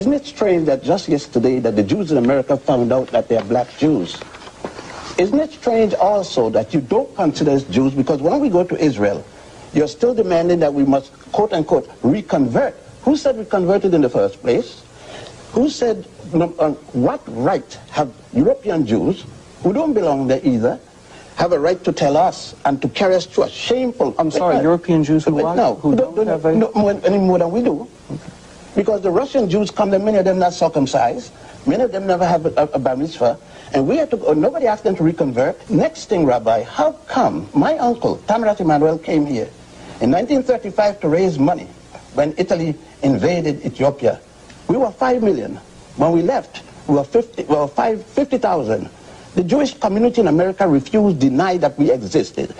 Isn't it strange that just yesterday that the Jews in America found out that they are black Jews? Isn't it strange also that you don't consider us Jews because when we go to Israel, you're still demanding that we must, quote unquote, reconvert. Who said we converted in the first place? Who said, uh, what right have European Jews, who don't belong there either, have a right to tell us and to carry us to a shameful... I'm sorry, European Jews who, no, who don't, don't have a... No, any more than we do. Because the Russian Jews come there, many of them not circumcised. Many of them never have a, a, a bar mitzvah. And we had to nobody asked them to reconvert. Next thing, Rabbi, how come my uncle, Tamirat Emanuel, came here in 1935 to raise money when Italy invaded Ethiopia? We were 5 million. When we left, we were 50, we were 50,000. the Jewish community in America refused, denied that we existed.